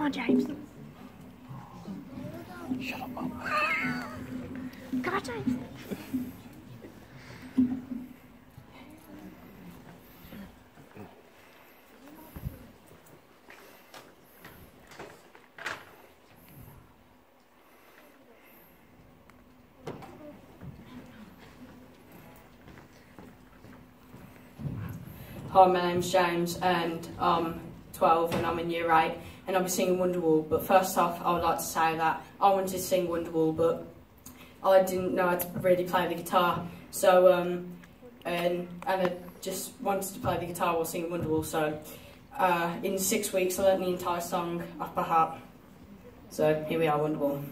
Come on, James. Shut up, Mum. Come on, James. Hi, my name's James and I'm 12 and I'm in year 8 and I'll be singing Wonderwall. But first off, I would like to say that I wanted to sing Wonderwall, but I didn't know how to really play the guitar. So, um, and, and I just wanted to play the guitar while singing Wonderwall. So, uh, in six weeks, I learned the entire song off by heart. So, here we are, Wonderwall.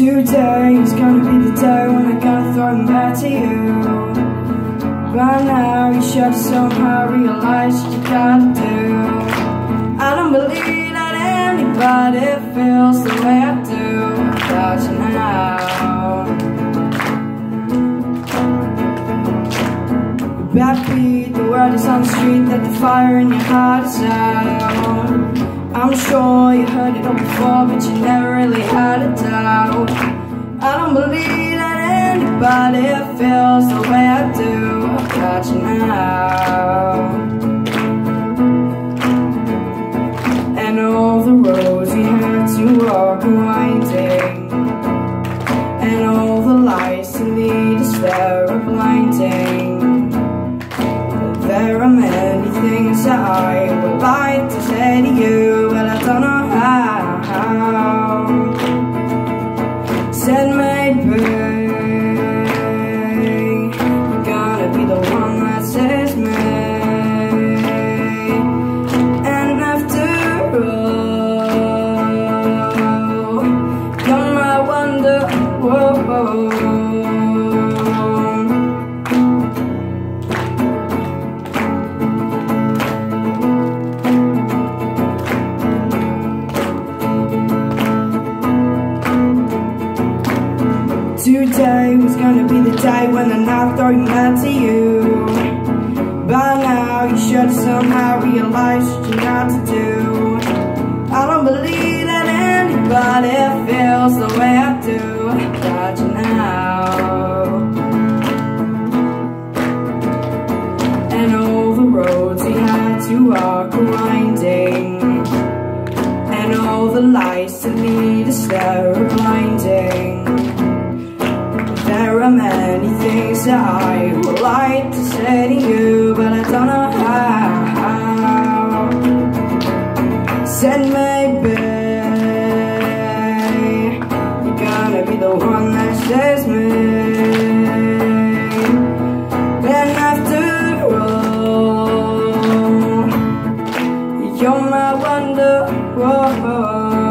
Today is gonna be the day when I'm gonna throw them back to you. By now you should somehow realize what you gotta do. I don't believe that anybody feels the way I do about you now backbeat, the word is on the street that the fire in your heart is out I'm sure you heard it all before, but you never really had a doubt. I don't believe that anybody feels the way I do about you now. And all the roads we had to walk are winding, and all the lights that lead us there are blinding. I would like to say to you, Today was gonna be the day when I'm not throwing that to you. By now you should somehow realize what you got to do. I don't believe that anybody feels the way I do. About you now. And all the roads we had to walk are winding. And all the lights that lead us there many things that I would like to say to you, but I don't know how. Said maybe you're gonna be the one that says me. You're my wonder. Whoa.